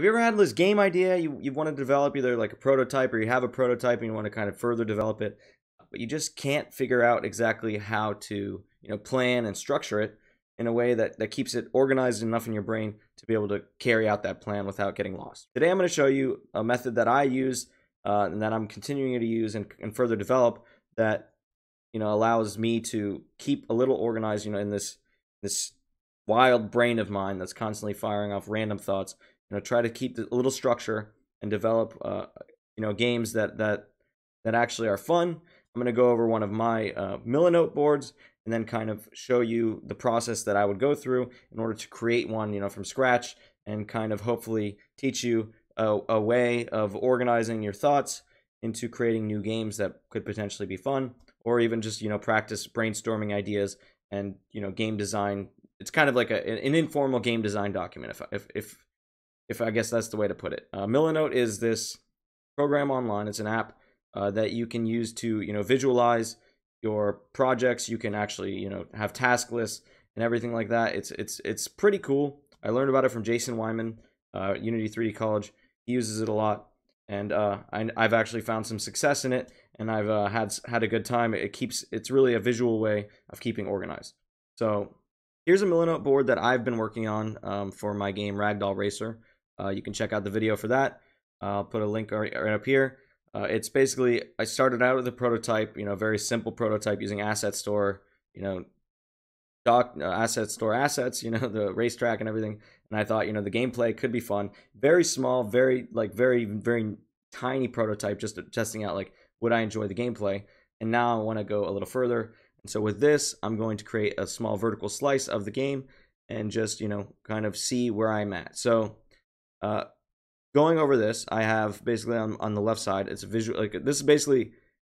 Have you ever had this game idea you, you want to develop either like a prototype or you have a prototype and you want to kind of further develop it, but you just can't figure out exactly how to, you know, plan and structure it in a way that, that keeps it organized enough in your brain to be able to carry out that plan without getting lost. Today I'm going to show you a method that I use uh, and that I'm continuing to use and, and further develop that, you know, allows me to keep a little organized, you know, in this this wild brain of mine that's constantly firing off random thoughts you know try to keep a little structure and develop uh, you know games that that that actually are fun. I'm going to go over one of my uh, milanote boards and then kind of show you the process that i would go through in order to create one you know from scratch and kind of hopefully teach you a, a way of organizing your thoughts into creating new games that could potentially be fun or even just you know practice brainstorming ideas and you know game design. It's kind of like a, an informal game design document if if if if I guess that's the way to put it. Uh, Milanote is this program online. It's an app uh, that you can use to you know visualize your projects. You can actually you know have task lists and everything like that. It's it's it's pretty cool. I learned about it from Jason Weimann, uh, Unity 3D College. He uses it a lot, and uh, I, have actually found some success in it, and I've uh, had had a good time. It keeps it's really a visual way of keeping organized. So here's a Milanote board that I've been working on um, for my game Ragdoll Racer. Uh, you can check out the video for that. I'll put a link right up here. Uh, it's basically I started out with a prototype, you know, very simple prototype using Asset Store, you know, doc uh, Asset Store assets, you know, the racetrack and everything. And I thought, you know, the gameplay could be fun. Very small, very like very very tiny prototype, just testing out like would I enjoy the gameplay. And now I want to go a little further. And so with this, I'm going to create a small vertical slice of the game and just you know kind of see where I'm at. So uh, going over this, I have basically on, on the left side, it's a visual, like this is basically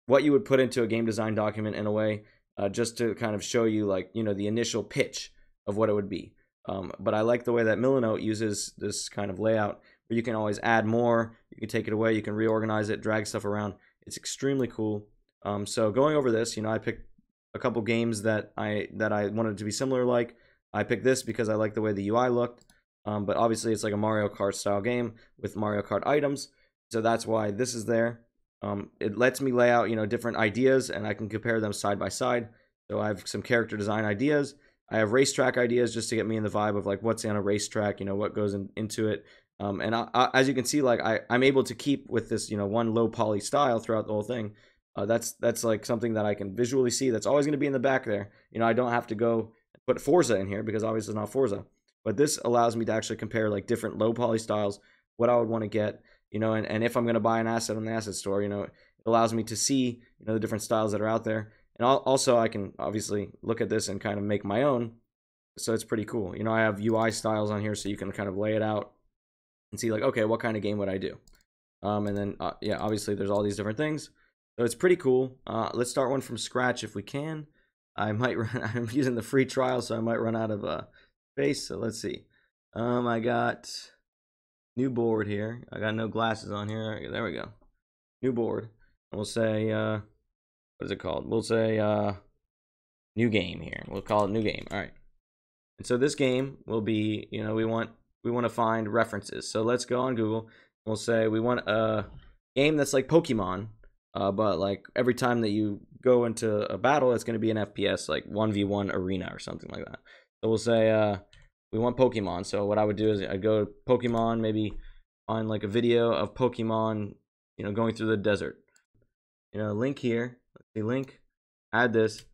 what you would put into a game design document in a way, uh, just to kind of show you like, you know, the initial pitch of what it would be. Um, but I like the way that Milanote uses this kind of layout where you can always add more, you can take it away, you can reorganize it, drag stuff around. It's extremely cool. Um, so going over this, you know, I picked a couple games that I that I wanted to be similar like. I picked this because I like the way the UI looked. Um, but obviously, it's like a Mario Kart style game with Mario Kart items. So that's why this is there. Um, it lets me lay out, you know, different ideas and I can compare them side by side. So I have some character design ideas. I have racetrack ideas just to get me in the vibe of like what's on a racetrack, you know, what goes in, into it. Um, and I, I, as you can see, like I, I'm able to keep with this, you know, one low poly style throughout the whole thing. Uh, that's that's like something that I can visually see. That's always going to be in the back there. You know, I don't have to go put Forza in here because obviously it's not Forza. But this allows me to actually compare like different low poly styles, what I would want to get, you know, and, and if I'm going to buy an asset on the asset store, you know, it allows me to see, you know, the different styles that are out there. And also I can obviously look at this and kind of make my own. So it's pretty cool. You know, I have UI styles on here so you can kind of lay it out and see like, okay, what kind of game would I do? Um, and then, uh, yeah, obviously there's all these different things. So it's pretty cool. Uh, let's start one from scratch if we can. I might run, I'm using the free trial, so I might run out of uh, space. So let's see. Um, I got new board here. I got no glasses on here. There we go. New board. And we'll say, uh, what is it called? We'll say, uh, new game here. We'll call it new game. All right. And so this game will be, you know, we want we want to find references. So let's go on Google. We'll say we want a game that's like Pokemon, uh, but like every time that you go into a battle, it's going to be an FPS, like 1v1 arena or something like that. So we'll say uh, we want Pokemon. So what I would do is I'd go to Pokemon, maybe find like a video of Pokemon, you know, going through the desert. You know, link here. Let's see, link. Add this.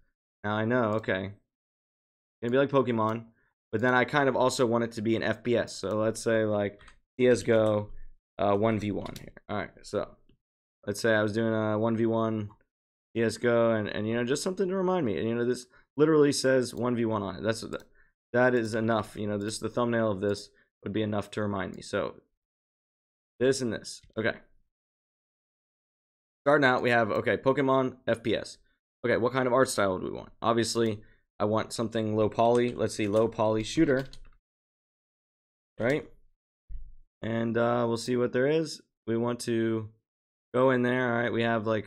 Now I know, okay. It's gonna be like Pokemon, but then I kind of also want it to be an FPS. So let's say like CSGO uh, 1v1 here. All right, so let's say I was doing a 1v1 CSGO and, and you know, just something to remind me. And, you know, this literally says 1v1 on it. That's that is enough. You know, just the thumbnail of this would be enough to remind me. So this and this. Okay. Starting out, we have, okay, Pokemon FPS. Okay, what kind of art style would we want? Obviously, I want something low poly. Let's see, low poly shooter. Right? And uh, we'll see what there is. We want to go in there. All right, we have like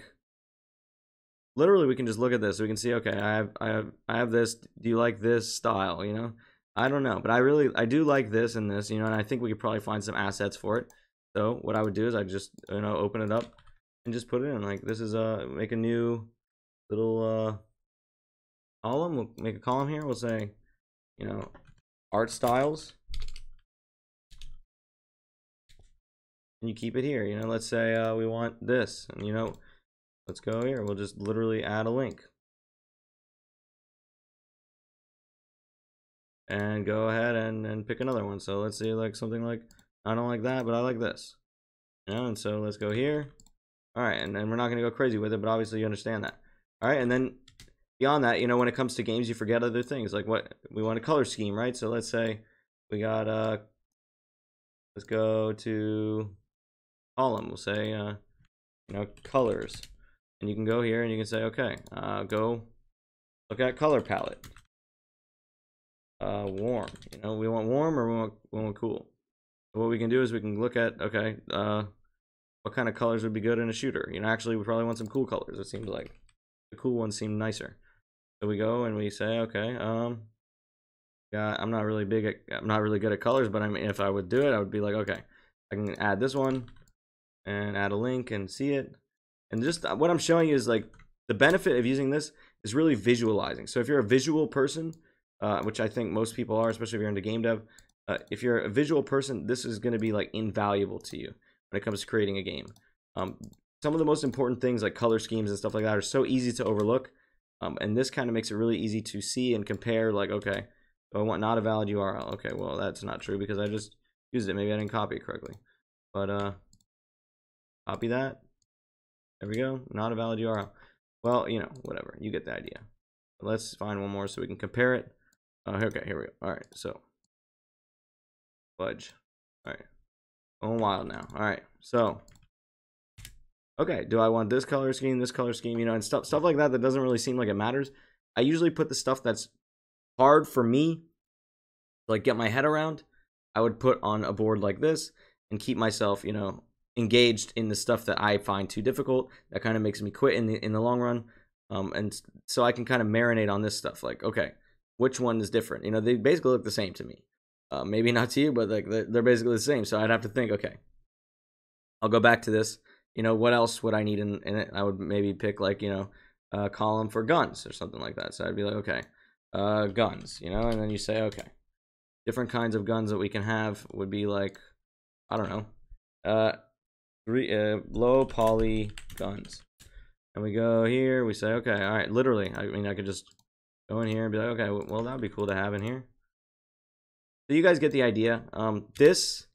literally we can just look at this we can see okay i have i have i have this do you like this style you know I don't know, but I really I do like this and this, you know, and I think we could probably find some assets for it. So what I would do is I just you know open it up and just put it in like this is a uh, make a new little uh column. We'll make a column here. We'll say, you know, art styles. And you keep it here. You know, let's say uh, we want this, and you know, let's go here. We'll just literally add a link. and go ahead and, and pick another one. So let's see like something like, I don't like that, but I like this. You know, and so let's go here. All right, and then we're not going to go crazy with it, but obviously you understand that. All right, and then beyond that, you know, when it comes to games, you forget other things. Like what, we want a color scheme, right? So let's say we got, uh, let's go to column. We'll say, uh, you know, colors. And you can go here and you can say, okay, uh, go look at color palette uh, warm. You know, we want warm or we want, we want cool. what we can do is we can look at, okay, uh, what kind of colors would be good in a shooter. You know, actually, we probably want some cool colors, it seems like. The cool ones seem nicer. So we go and we say, okay, um, yeah, I'm not really big at, I'm not really good at colors, but I mean, if I would do it, I would be like, okay, I can add this one and add a link and see it. And just uh, what I'm showing you is like the benefit of using this is really visualizing. So if you're a visual person, uh, which I think most people are, especially if you're into game dev. Uh, if you're a visual person, this is going to be like invaluable to you when it comes to creating a game. Um, some of the most important things like color schemes and stuff like that are so easy to overlook. Um, and this kind of makes it really easy to see and compare like, okay, I want not a valid URL. Okay, well, that's not true because I just used it. Maybe I didn't copy it correctly. But uh, copy that. There we go. Not a valid URL. Well, you know, whatever. You get the idea. Let's find one more so we can compare it. Uh, okay, here we go. All right, so fudge. All right, going wild now. All right, so okay, do I want this color scheme, this color scheme, you know, and stuff stuff like that that doesn't really seem like it matters. I usually put the stuff that's hard for me, to like get my head around. I would put on a board like this and keep myself, you know, engaged in the stuff that I find too difficult. That kind of makes me quit in the in the long run. Um, and so I can kind of marinate on this stuff. Like, okay, which one is different. You know, they basically look the same to me. Uh, maybe not to you, but like they're basically the same. So I'd have to think, okay, I'll go back to this. You know, what else would I need in, in it? I would maybe pick like you know a column for guns or something like that. So I'd be like, okay, uh, guns. You know, and then you say, okay, different kinds of guns that we can have would be like, I don't know, uh, uh, low poly guns. And we go here, we say, okay, all right, literally, I mean, I could just go in here and be like, okay, well, that would be cool to have in here. So you guys get the idea. Um, this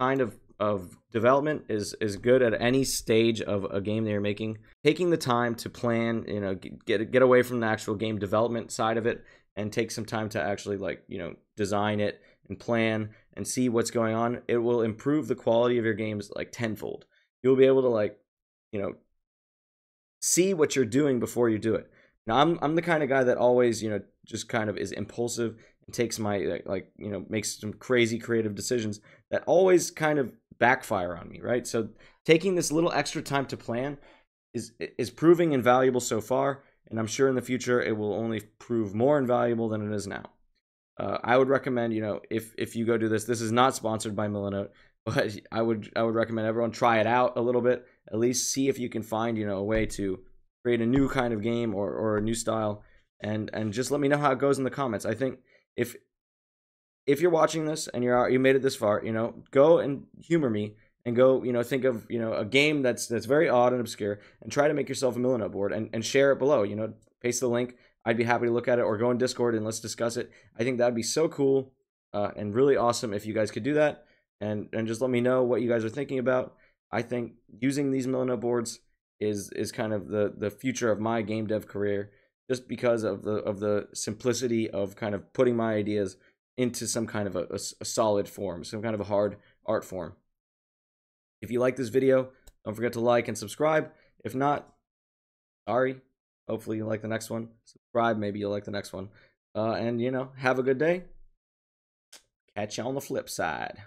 kind of of development is is good at any stage of a game that you're making. Taking the time to plan, you know, get get away from the actual game development side of it and take some time to actually like, you know, design it and plan and see what's going on. It will improve the quality of your games like tenfold. You'll be able to like, you know, see what you're doing before you do it. Now I'm I'm the kind of guy that always you know just kind of is impulsive and takes my like you know makes some crazy creative decisions that always kind of backfire on me, right? So taking this little extra time to plan is is proving invaluable so far, and I'm sure in the future it will only prove more invaluable than it is now. Uh, I would recommend you know if if you go do this, this is not sponsored by Milanote, but I would I would recommend everyone try it out a little bit, at least see if you can find you know a way to create a new kind of game or, or a new style. And and just let me know how it goes in the comments. I think if if you're watching this and you're you made it this far you know go and humor me and go you know think of you know a game that's that's very odd and obscure and try to make yourself a Milanote board and, and share it below you know paste the link. I'd be happy to look at it or go in discord and let's discuss it. I think that'd be so cool uh, and really awesome if you guys could do that and and just let me know what you guys are thinking about i think using these Milanote boards is is kind of the the future of my game dev career just because of the of the simplicity of kind of putting my ideas into some kind of a, a, a, solid form, some kind of a hard art form. If you like this video, don't forget to like and subscribe. If not, sorry. Hopefully you like the next one. Subscribe, maybe you'll like the next one. Uh, and you know, have a good day. Catch you on the flip side.